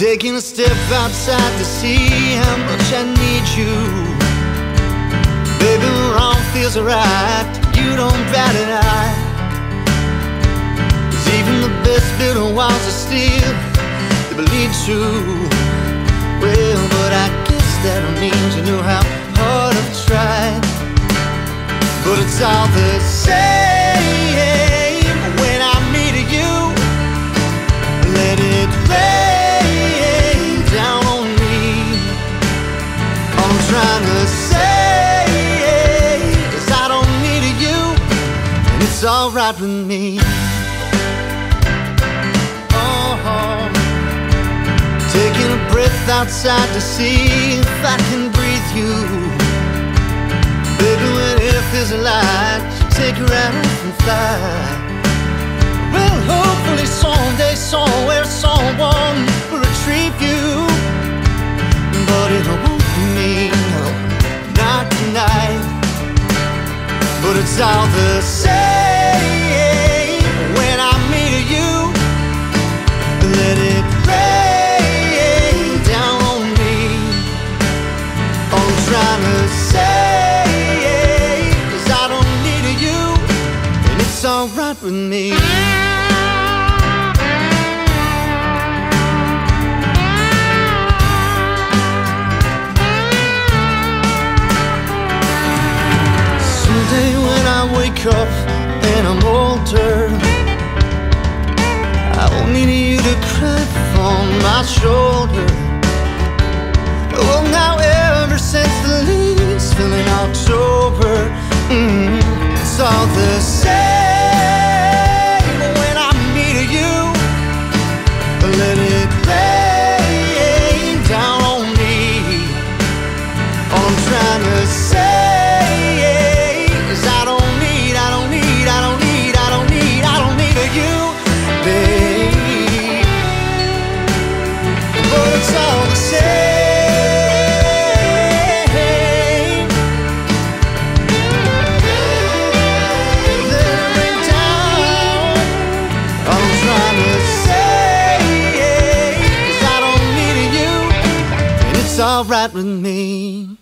Taking a step outside to see how much I need you. Baby, wrong feels right, you don't bat an eye. Cause even the best built walls are still, they believe true. Well, but I guess that means you know how hard I've tried. But it's all the same trying to say is I don't need you, and it's alright with me. Oh, taking a breath outside to see if I can breathe you. Baby, when it feels alive, take her out and fly. Well, hopefully someday, somewhere, it's all the same when I meet you. Let it rain down on me. I'm trying to say is I don't need you, and it's alright with me. Wake and I'm older, I won't need you to cry on my shoulder. alright with me.